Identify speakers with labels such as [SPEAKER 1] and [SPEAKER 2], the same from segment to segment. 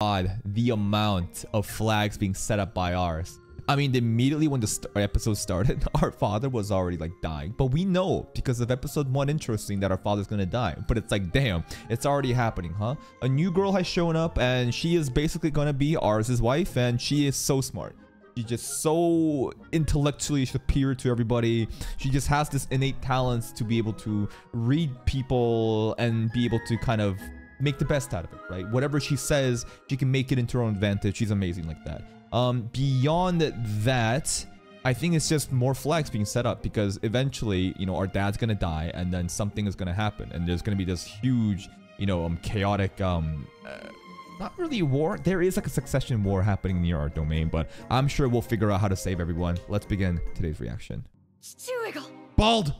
[SPEAKER 1] god, the amount of flags being set up by Ars. I mean, immediately when the st episode started, our father was already like dying. But we know because of episode one intro scene that our father's gonna die. But it's like, damn, it's already happening, huh? A new girl has shown up and she is basically gonna be Ars' wife and she is so smart. She's just so intellectually superior to everybody. She just has this innate talents to be able to read people and be able to kind of make the best out of it, right? Whatever she says, she can make it into her own advantage. She's amazing like that. Um, beyond that, I think it's just more flags being set up because eventually, you know, our dad's gonna die and then something is gonna happen and there's gonna be this huge, you know, um, chaotic, um, uh, not really war. There is like a succession war happening near our domain, but I'm sure we'll figure out how to save everyone. Let's begin today's reaction. Bald!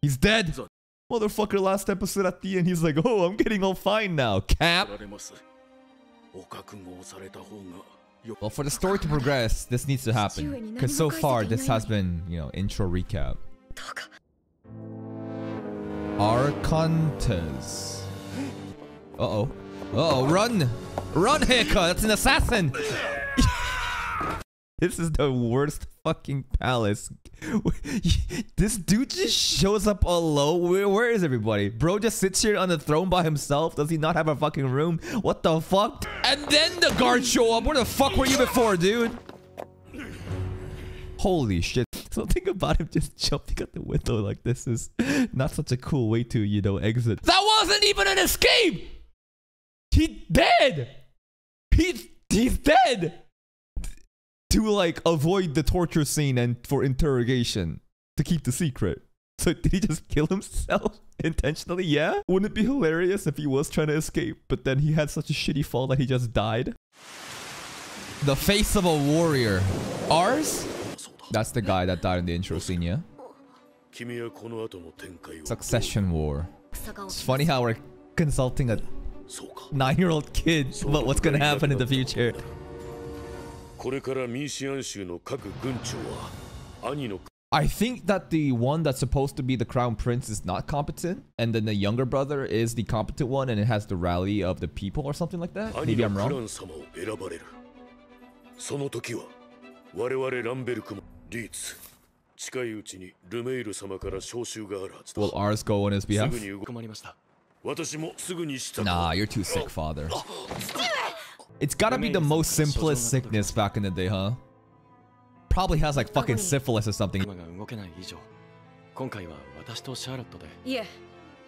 [SPEAKER 1] He's dead! Motherfucker, last episode at the end, he's like, oh, I'm getting all fine now. Cap! Well, for the story to progress, this needs to happen. Because so far, this has been, you know, intro recap. Arcontes. Uh-oh. Uh-oh, run! Run, Heka! That's an assassin! This is the worst fucking palace. this dude just shows up alone. Where, where is everybody? Bro just sits here on the throne by himself. Does he not have a fucking room? What the fuck? And then the guards show up. Where the fuck were you before, dude? Holy shit. Something about him just jumping out the window like this is not such a cool way to, you know, exit. That wasn't even an escape! He dead! He, he's dead! To like avoid the torture scene and for interrogation. To keep the secret. So did he just kill himself intentionally? Yeah? Wouldn't it be hilarious if he was trying to escape, but then he had such a shitty fall that he just died? The face of a warrior. Ars? That's the guy that died in the intro scene, yeah? Succession War. It's funny how we're consulting a nine-year-old kid about what's gonna happen in the future. I think that the one that's supposed to be the crown prince is not competent, and then the younger brother is the competent one, and it has the rally of the people or something like that. Maybe I'm wrong. Will Ars go on his behalf? Nah, you're too sick, father. It's gotta be the most simplest sickness back in the day, huh? Probably has like fucking syphilis or something.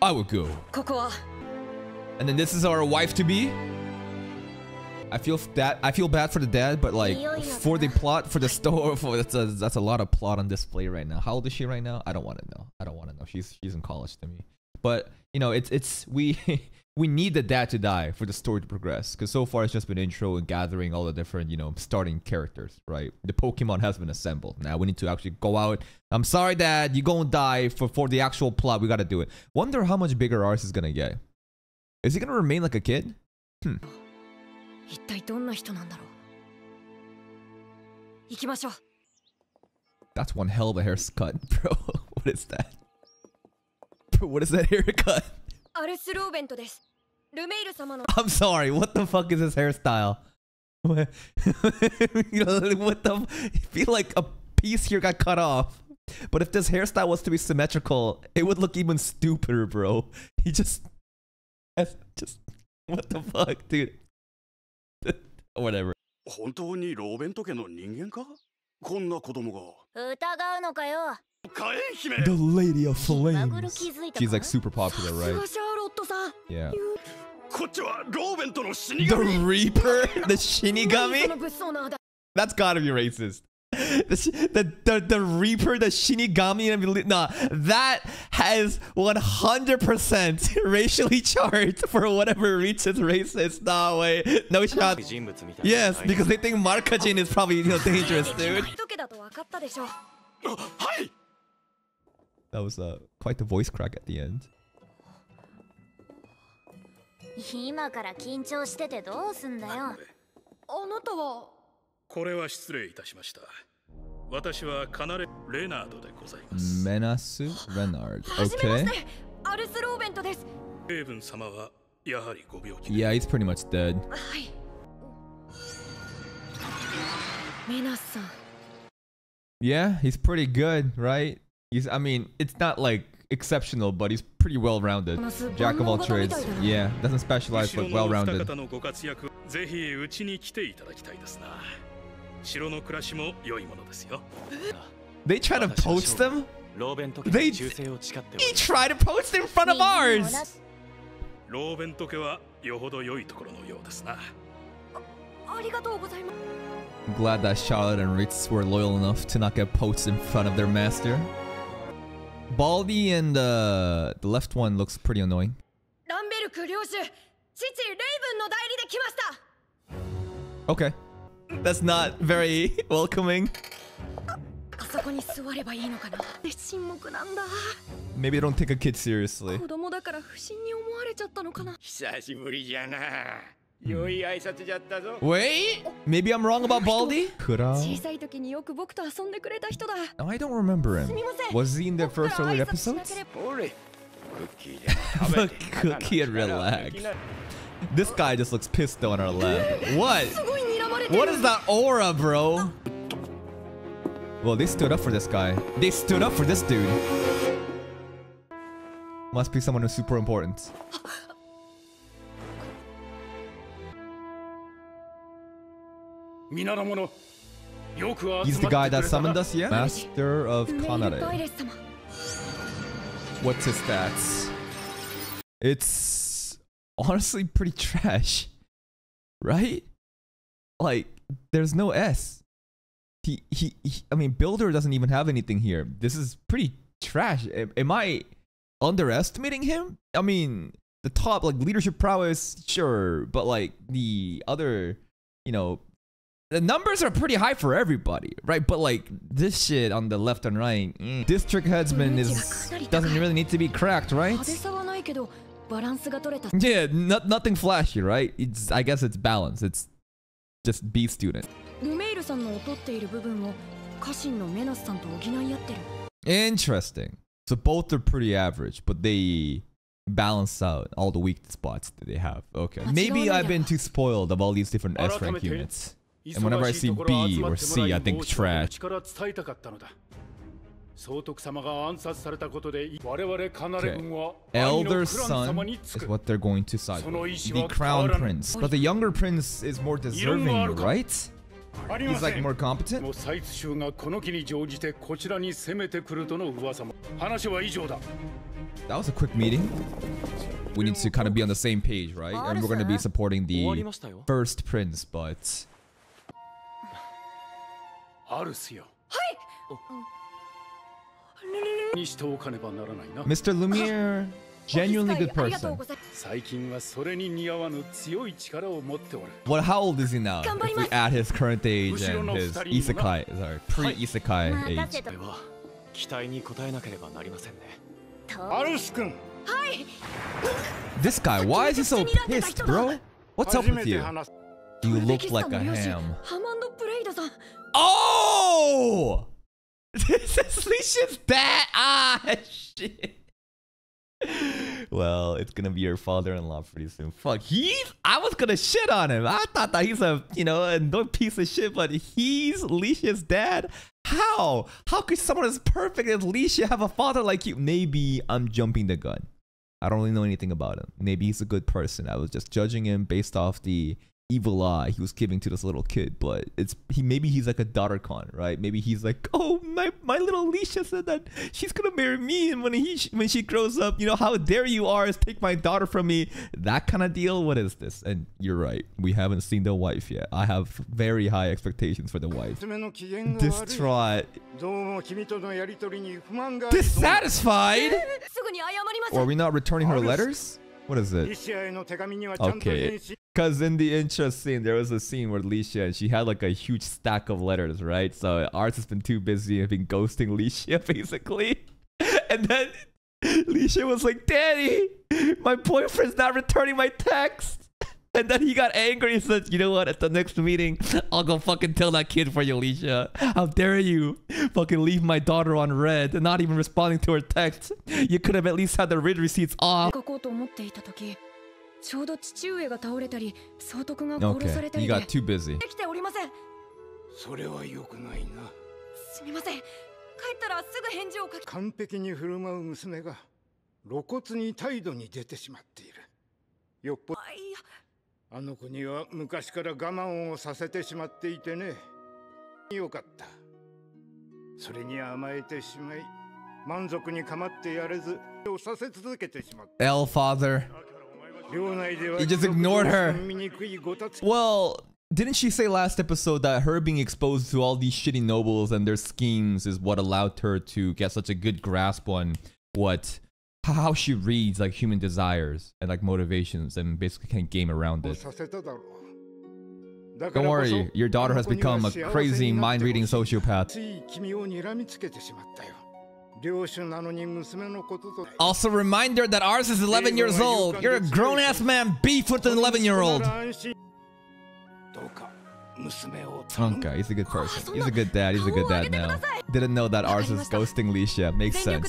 [SPEAKER 1] I would go. And then this is our wife to be. I feel that I feel bad for the dad, but like for the plot for the store, for that's a that's a lot of plot on display right now. How old is she right now? I don't want to know. I don't want to know. She's she's in college to me. But you know, it's it's we we needed that to die for the story to progress because so far it's just been intro and gathering all the different you know starting characters right? The pokemon has been assembled. Now we need to actually go out. I'm sorry Dad. you're gonna die for for the actual plot. We gotta do it. Wonder how much bigger Ars is gonna get. Is he gonna remain like a kid? Hmm. That's one hell of a haircut, bro. What is that? Bro, what is that haircut? I'm sorry, what the fuck is this hairstyle? what the? I feel like a piece here got cut off. But if this hairstyle was to be symmetrical, it would look even stupider, bro. He just, just, what the fuck, dude? Whatever. 本当にローベント家の人間かこんな子供が。疑うのかよ。 the Lady of Flames. She's like super popular, right? Yeah. The Reaper? The Shinigami? That's gotta be racist. The, the, the, Reaper, the Shinigami, nah, that has 100% racially charged for whatever reaches racist. Nah, way, no shot. Yes, because they think Markajin is probably you know, dangerous, dude. That was uh, quite the voice crack at the end. 今から緊張しててどうすんだよ。あなたはこれは失礼いたしました。私はカナレ・レナードでございます。メナス・レナード。OK。アルス・ローベントです。レーブン様は
[SPEAKER 2] やはりご病気で
[SPEAKER 1] Yeah, he's pretty much dead.
[SPEAKER 3] はいメナさん
[SPEAKER 1] Yeah, he's pretty good, right? He's, I mean, it's not like exceptional, but he's pretty well-rounded. Jack of all trades. Yeah, doesn't specialize, but
[SPEAKER 2] well-rounded.
[SPEAKER 1] They try to poach them? They, he to poach in front of Ars! Glad that Charlotte and Rietz were loyal enough to not get poached in front of their master. Baldy and uh, the left one looks pretty annoying. Okay. That's not very welcoming. Maybe I don't take a kid seriously. Wait, maybe I'm wrong about Baldy? Kura? I don't remember him. Was he in the first early episodes? Cookie and relax. This guy just looks pissed on our lap. What? What is that aura, bro? Well, they stood up for this guy. They stood up for this dude. Must be someone who's super important. He's the guy that summoned us, yeah? Master of Kanare. What's his stats? It's honestly pretty trash. Right? Like, there's no S. He, he, he I mean, Builder doesn't even have anything here. This is pretty trash. Am I underestimating him? I mean, the top, like, leadership prowess, sure. But, like, the other, you know, the numbers are pretty high for everybody, right? But like this shit on the left and right, mm. district headsman is doesn't really need to be cracked, right? Yeah, no, nothing flashy, right? It's I guess it's balance. It's just B student. Interesting. So both are pretty average, but they balance out all the weak spots that they have. Okay. Maybe I've been too spoiled of all these different S rank units. And whenever I see B or C, I think trash.
[SPEAKER 2] 力伝えたかったのだ総督様が暗殺されたことで我々カナレ軍は兄の
[SPEAKER 1] Elder
[SPEAKER 2] クラン様
[SPEAKER 1] son
[SPEAKER 2] につ
[SPEAKER 1] is
[SPEAKER 2] く
[SPEAKER 1] what they're going to side
[SPEAKER 2] So no
[SPEAKER 1] with.
[SPEAKER 2] issue
[SPEAKER 1] The
[SPEAKER 2] of
[SPEAKER 1] crown
[SPEAKER 2] power.
[SPEAKER 1] prince. But the younger prince is more deserving, right?
[SPEAKER 2] ありま
[SPEAKER 1] He's
[SPEAKER 2] せ
[SPEAKER 1] like
[SPEAKER 2] ん
[SPEAKER 1] more competent?
[SPEAKER 2] もうサイツ州がこの機に乗じてこちらに攻めてくるとの噂も話は以上だ
[SPEAKER 1] That was a quick meeting. We need to kind of be on the same page, right? And we're going to be supporting
[SPEAKER 4] 終わり
[SPEAKER 1] the
[SPEAKER 4] ましたよ
[SPEAKER 1] first prince, but Mr. Lumiere, genuinely good person. What? how old is he now? If we add his current age and his isekai, sorry, pre-isekai age. This guy, why is he so pissed, bro? What's up with you? You look like a ham. Oh! This is Licia's dad. Ah, shit. Well, it's gonna be your father-in-law pretty soon. Fuck, he's. I was gonna shit on him. I thought that he's a you know a piece of shit, but he's Licia's dad. How? How could someone as perfect as Licia have a father like you? Maybe I'm jumping the gun. I don't really know anything about him. Maybe he's a good person. I was just judging him based off the evil eye he was giving to this little kid but it's he maybe he's like a daughter con right? Maybe he's like oh my my little alicia said that she's gonna marry me and when he when she grows up you know how dare you are is take my daughter from me. That kind of deal? What is this? And you're right we haven't seen the wife yet. I have very high expectations for the wife. Distraught. Dissatisfied? Are we not returning her letters? What is it? Okay. Because in the intro scene, there was a scene where Licia and she had like a huge stack of letters, right? So Arts has been too busy and been ghosting Licia, basically. and then Licia was like, Daddy, my boyfriend's not returning my text. And then he got angry and said, you know what, at the next meeting, I'll go fucking tell that kid for you, Alicia. How dare you fucking leave my daughter on read and not even responding to her text. You could have at least had the read receipts off. Okay, you got too busy.
[SPEAKER 5] あの子には昔から我慢をさせてしまっていてねよかったそれに甘えてしまい満足に構ってやれずをさせ続けてしまった
[SPEAKER 1] L father.
[SPEAKER 5] 領内では
[SPEAKER 1] You just ignored her.
[SPEAKER 5] 醜いごたつ
[SPEAKER 1] Well, didn't she say last episode that her being exposed to all these shitty nobles and their schemes is what allowed her to get such a good grasp on what how she reads like human desires and like motivations and basically can game around it. Don't worry, your daughter has become a crazy
[SPEAKER 5] mind-reading
[SPEAKER 1] sociopath. Also reminder that Ars is 11 years old. You're a grown-ass man beef with an
[SPEAKER 5] 11-year-old.
[SPEAKER 1] Tonka, he's a good person. He's a good dad. He's a good dad now. Didn't know that Ars is ghosting Licia. Makes sense.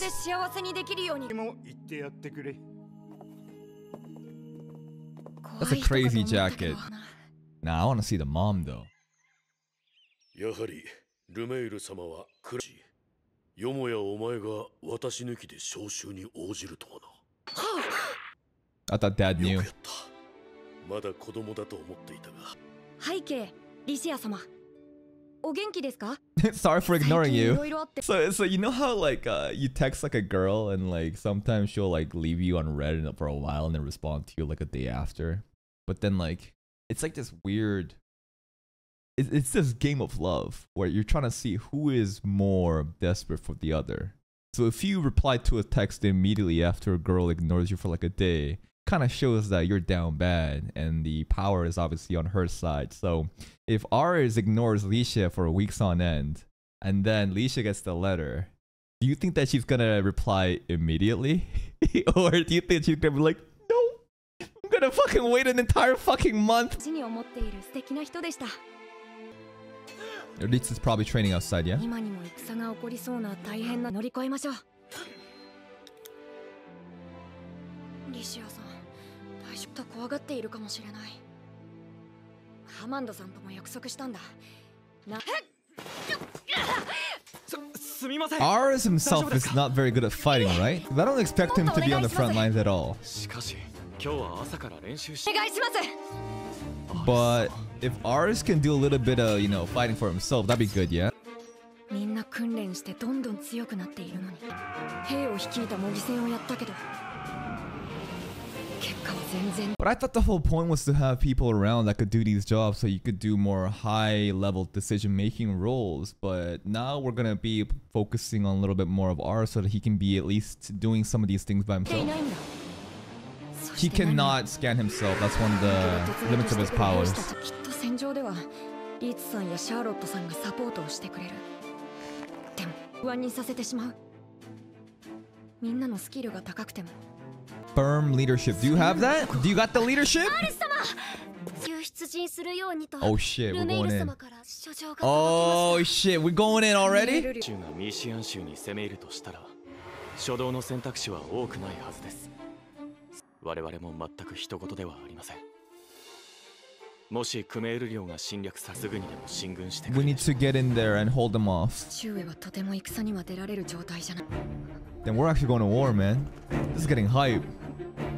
[SPEAKER 1] That's a crazy jacket. Nah, I want to see the mom though.
[SPEAKER 6] I thought dad やはりルメール様はクラシよもやお前が私抜きで召集に応じるとはな。あただに。まだ子供だと思っていたが。
[SPEAKER 3] 背景
[SPEAKER 1] Sorry for ignoring you. So, so you know how like uh, you text like a girl and like sometimes she'll like leave you on read for a while and then respond to you like a day after. But then like it's like this weird it's this game of love where you're trying to see who is more desperate for the other. So if you reply to a text immediately after a girl ignores you for like a day, kind of shows that you're down bad, and the power is obviously on her side. So if Aris ignores Licia for weeks on end, and then Licia gets the letter, do you think that she's gonna reply immediately, or do you think she's gonna be like, "No, I'm gonna fucking wait an entire fucking month"?
[SPEAKER 3] Rietz
[SPEAKER 1] is probably training outside, yeah?
[SPEAKER 3] 今にも戦が起こりそうな大変な乗り越えましょう。リシアさん、大丈夫と怖がっているかもしれない。ハマンドさんとも約束したんだ。な、
[SPEAKER 4] すすみません
[SPEAKER 1] Aris himself is not very good at fighting, right? I don't expect him to be on the front lines at all.
[SPEAKER 4] しかし今日は朝から練習し
[SPEAKER 3] お願いします。
[SPEAKER 1] But if Aris can do a little bit of, you know, fighting for himself, that'd be good, yeah?
[SPEAKER 3] みんな訓練してどんどん強くなっているのに兵を率いた模擬戦をやったけど
[SPEAKER 1] But I thought the whole point was to have people around that could do these jobs so you could do more high level decision making roles. But now we're gonna be focusing on a little bit more of R so that he can be at least doing some of these things by
[SPEAKER 3] してい
[SPEAKER 1] himself.
[SPEAKER 3] ないんだそ
[SPEAKER 1] He
[SPEAKER 3] して何よ
[SPEAKER 1] cannot scan himself. That's one of the limits of his
[SPEAKER 3] 手伝い
[SPEAKER 1] powers.
[SPEAKER 3] をしてくれる兵士たちきっと戦場ではリーツさんやシャーロットさんがサポートをしてくれるでも不安にさせてしまうみんなのスキルが高くても
[SPEAKER 1] Firm leadership. Do you have that? Do you got the leadership?
[SPEAKER 7] 救出陣するようにと
[SPEAKER 1] Oh shit,
[SPEAKER 7] ル
[SPEAKER 1] we're
[SPEAKER 7] メイ
[SPEAKER 1] going
[SPEAKER 7] ル
[SPEAKER 1] in.
[SPEAKER 7] 様から書状が届きま
[SPEAKER 1] Oh
[SPEAKER 7] した
[SPEAKER 1] shit, we're going in already?
[SPEAKER 4] 州がミーシアン州に攻め入るとしたら初動の選択肢は多くないはずです我々も全く人事ではありませんもしクメール領が侵略さすぐにでも進軍してく
[SPEAKER 1] We
[SPEAKER 4] れ
[SPEAKER 1] need to get in there and hold them off.
[SPEAKER 3] 父上はとても戦には出られる状態じゃない
[SPEAKER 1] Then we're actually going to war, man. This is getting hype.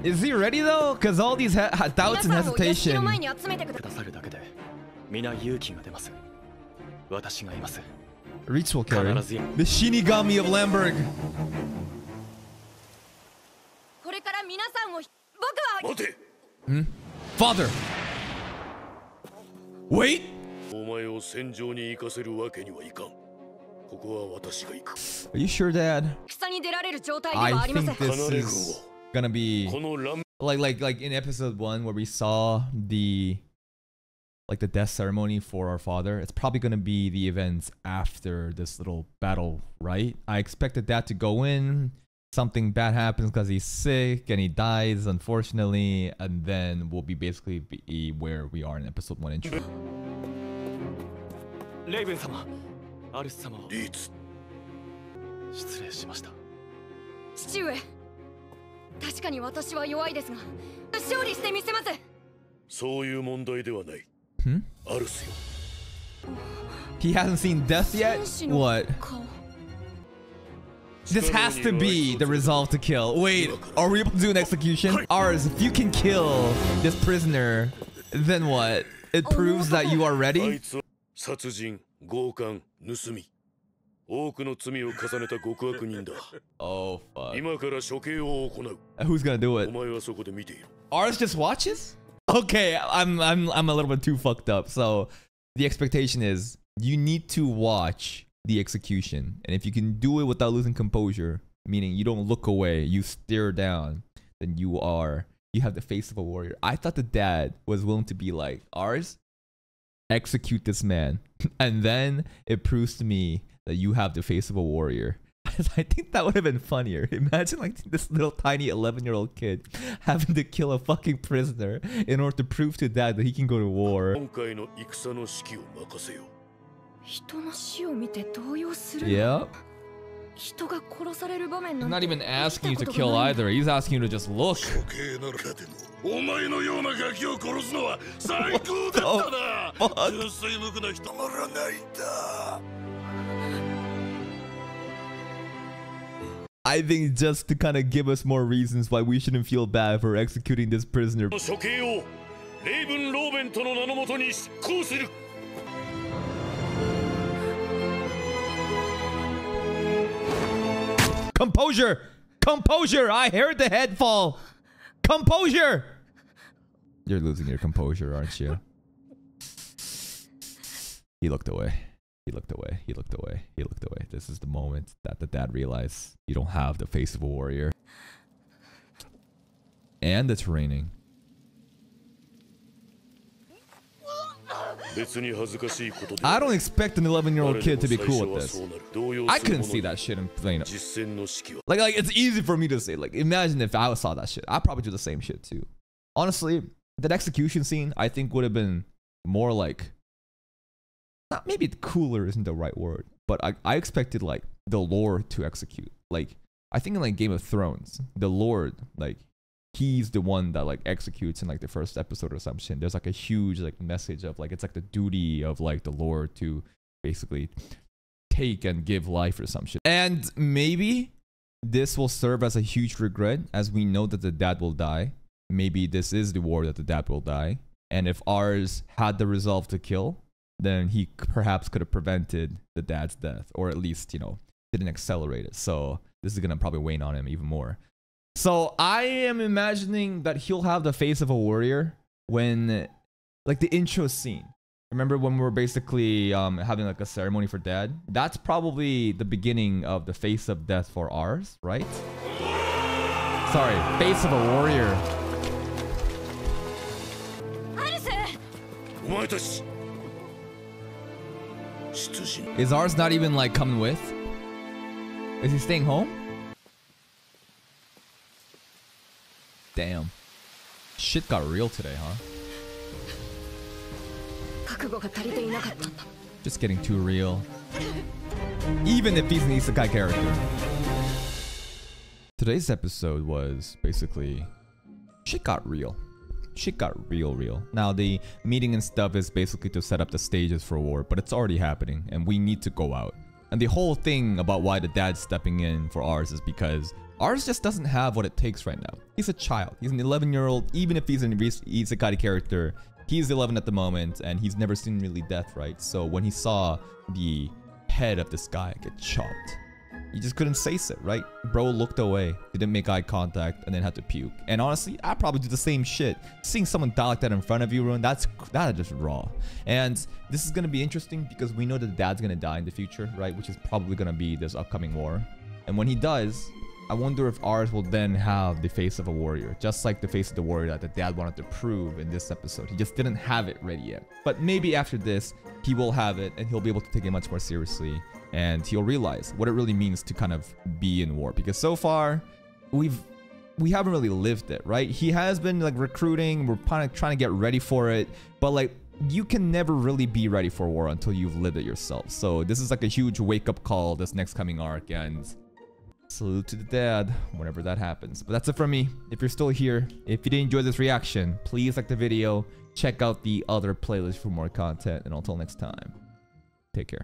[SPEAKER 1] Is he ready though? Because all these ha- ha-
[SPEAKER 3] 皆
[SPEAKER 1] doubts and
[SPEAKER 3] さんを屋敷の
[SPEAKER 1] hesitation.
[SPEAKER 3] 前に集めてくだ
[SPEAKER 4] くださるだけで皆勇気が出ます私がいます
[SPEAKER 1] Reach will carry.
[SPEAKER 4] 必ずや
[SPEAKER 1] The Shinigami of Lamberg.
[SPEAKER 3] これから皆さんを僕は
[SPEAKER 6] 待て
[SPEAKER 1] Father. Wait.
[SPEAKER 6] お前を戦場に行かせるわけにはいかんここは私が行く
[SPEAKER 1] Are you sure, Dad?
[SPEAKER 3] 戦に出られる状態ではあ
[SPEAKER 1] I
[SPEAKER 3] りません
[SPEAKER 1] think this is gonna be
[SPEAKER 6] この乱
[SPEAKER 1] like like like in episode one where we saw the like the death ceremony for our father. It's probably gonna be the events after this little battle, right? I expected that to go in. Something bad happens because he's sick and he dies, unfortunately, and then we'll be basically be where we are in episode one intro.
[SPEAKER 4] レイブン様アルス様
[SPEAKER 6] リーツ
[SPEAKER 4] 失礼しました
[SPEAKER 3] 父上 確かに私は弱いですが勝利してみせます
[SPEAKER 6] そういう問題ではない、
[SPEAKER 1] hmm?
[SPEAKER 6] アルスよ
[SPEAKER 1] He hasn't seen death yet? What? This has to be the resolve to kill. Wait, are we able to do an execution? Ars, if you can kill this prisoner, then what? It proves that you are ready?
[SPEAKER 6] 殺人、強姦、盗み多くの罪を重ねた極悪人だ。
[SPEAKER 1] oh, fuck.
[SPEAKER 6] 今から処刑を行う。
[SPEAKER 1] Who's gonna do it?
[SPEAKER 6] お前はそこで見ている。
[SPEAKER 1] Ars just watches? Okay, I'm, I'm, I'm a little bit too fucked up. So, the expectation is you need to watch the execution. And if you can do it without losing composure, meaning you don't look away, you stare down, then you are, you have the face of a warrior. I thought the dad was willing to be like, Ars execute this man. and then it proves to me that you have the face of a warrior. I think that would have been funnier. Imagine like this little tiny 11 year old kid having to kill a fucking prisoner in order to prove to dad that he can go to war.
[SPEAKER 6] 今
[SPEAKER 1] I'm not even asking you to kill either. He's asking you to just look. I think just to kind of give us more reasons why we shouldn't feel bad for executing this prisoner. Composure! Composure! I heard the head fall! Composure! You're losing your composure, aren't you? He looked away. He looked away. He looked away. He looked away. This is the moment that the dad realized you don't have the face of a warrior. And it's raining. I don't expect an 11 year old kid to be cool with this. I couldn't see that shit in plain. Like, like it's easy for me to say. Like, imagine if I saw that shit. I probably do the same shit too. Honestly, that execution scene I think would have been more like, not maybe cooler isn't the right word, but I I expected like the lore to execute. Like, I think in like Game of Thrones, the lord like he's the one that like executes in like the first episode or something. There's like a huge like message of like it's like the duty of like the Lord to basically take and give life or some shit. And maybe this will serve as a huge regret as we know that the dad will die. Maybe this is the war that the dad will die. And if Ars had the resolve to kill, then he perhaps could have prevented the dad's death or at least, you know, didn't accelerate it. So this is going to probably wane on him even more. So I am imagining that he'll have the face of a warrior when, like the intro scene. Remember when we were basically um, having like a ceremony for dad? That's probably the beginning of the face of death for Ars, right? Sorry, face of a warrior. Is Ars not even like coming with? Is he staying home? Damn. Shit got real today, huh? Just getting too real. Even if he's an isekai character. Today's episode was basically shit got real. Shit got real real. Now the meeting and stuff is basically to set up the stages for war, but it's already happening and we need to go out. And the whole thing about why the dad's stepping in for Ars is because Ars just doesn't have what it takes right now. He's a child. He's an 11 year old. Even if he's an is- isekai character, he's 11 at the moment, and he's never seen really death, right? So when he saw the head of this guy get chopped, he just couldn't face it, right? Bro looked away, didn't make eye contact, and then had to puke. And honestly, I'd probably do the same shit. Seeing someone die like that in front of you, Ruin, that's that is just raw. And this is gonna be interesting because we know that dad's gonna die in the future, right? Which is probably gonna be this upcoming war. And when he does, I wonder if Ars will then have the face of a warrior, just like the face of the warrior that the dad wanted to prove in this episode. He just didn't have it ready yet. But maybe after this, he will have it and he'll be able to take it much more seriously and he'll realize what it really means to kind of be in war. Because so far, we've we haven't really lived it, right? He has been like recruiting, we're kind of trying to get ready for it, but like you can never really be ready for war until you've lived it yourself. So this is like a huge wake up call this next coming arc and Salute to the dead, whenever that happens. But that's it from me. If you're still here, if you did enjoy this reaction, please like the video. Check out the other playlist for more content. And until next time, take care.